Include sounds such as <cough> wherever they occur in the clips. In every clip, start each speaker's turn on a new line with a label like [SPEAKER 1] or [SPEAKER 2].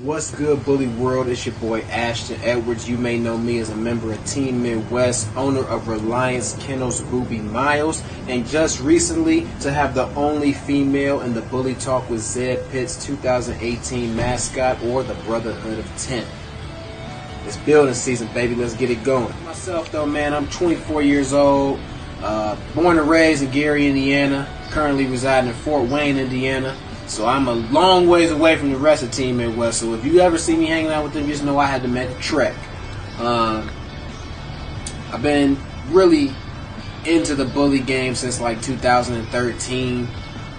[SPEAKER 1] What's good, Bully World? It's your boy Ashton Edwards. You may know me as a member of Team Midwest, owner of Reliance Kennels Boobie Miles, and just recently to have the only female in the Bully Talk with Zeb Pitts 2018 mascot or the Brotherhood of 10. It's building season, baby. Let's get it going. Myself, though, man, I'm 24 years old, uh, born and raised in Gary, Indiana, currently residing in Fort Wayne, Indiana. So I'm a long ways away from the rest of Team Midwest. So if you ever see me hanging out with them, just know I had to make the trek. Um, I've been really into the bully game since like 2013.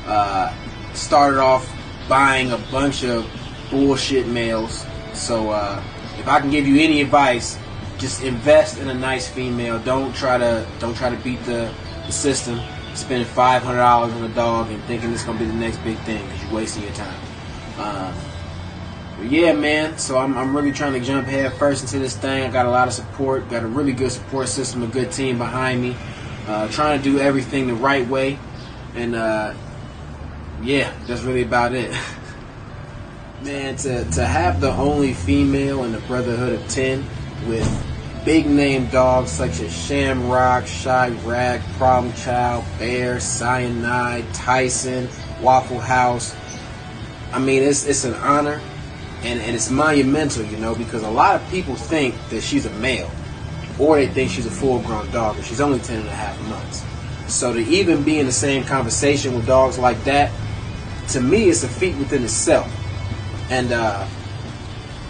[SPEAKER 1] Uh, started off buying a bunch of bullshit males. So uh, if I can give you any advice, just invest in a nice female. Don't try to don't try to beat the, the system spending five hundred dollars on a dog and thinking it's gonna be the next big thing because you're wasting your time. Uh, but yeah, man. So I'm, I'm really trying to jump head first into this thing. I got a lot of support. Got a really good support system, a good team behind me. Uh, trying to do everything the right way, and uh, yeah, that's really about it. <laughs> man, to to have the only female in the Brotherhood of Ten with big name dogs such as Shamrock, Chiraq, Problem Child, Bear, Cyanide, Tyson, Waffle House. I mean, it's it's an honor and, and it's monumental, you know, because a lot of people think that she's a male or they think she's a full grown dog, and she's only 10 and a half months. So to even be in the same conversation with dogs like that, to me, it's a feat within itself. And uh,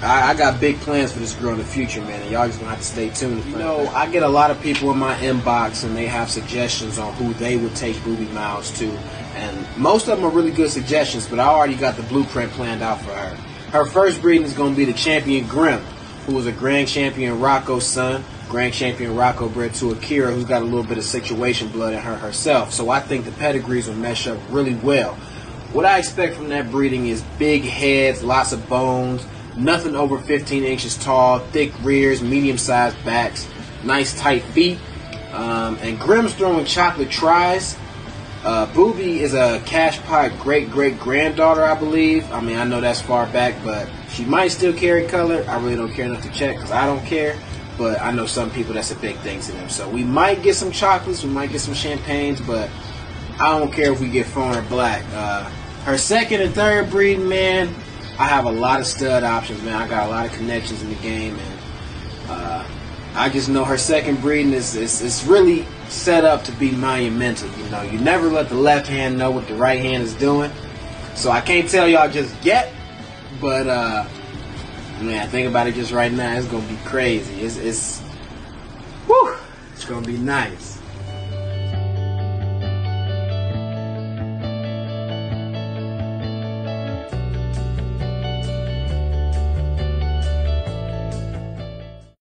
[SPEAKER 1] I, I, got big plans for this girl in the future, man, and y'all just gonna have to stay tuned. You know, I get a lot of people in my inbox, and they have suggestions on who they would take Boobie Miles to, and most of them are really good suggestions. But I already got the blueprint planned out for her. Her first breeding is gonna be the champion Grim, who was a grand champion Rocco's son. Grand champion Rocco bred to Akira, who's got a little bit of situation blood in her herself. So I think the pedigrees will mesh up really well. What I expect from that breeding is big heads, lots of bones Nothing over 15 inches tall, thick rears, medium sized backs, nice tight feet. Um, and Grimm's throwing chocolate tris. Uh, Boobie is a cash pot great great granddaughter, I believe. I mean, I know that's far back, but she might still carry color. I really don't care enough to check because I don't care. But I know some people that's a big thing to them. So we might get some chocolates, we might get some champagnes, but I don't care if we get or black. Uh, her second and third breed, man, I have a lot of stud options, man. I got a lot of connections in the game, and uh, I just know her second breeding is, is, is really set up to be monumental. You know, you never let the left hand know what the right hand is doing. So I can't tell y'all just yet, but uh, man, think about it just right now. It's gonna be crazy. It's, it's whew, it's gonna be nice.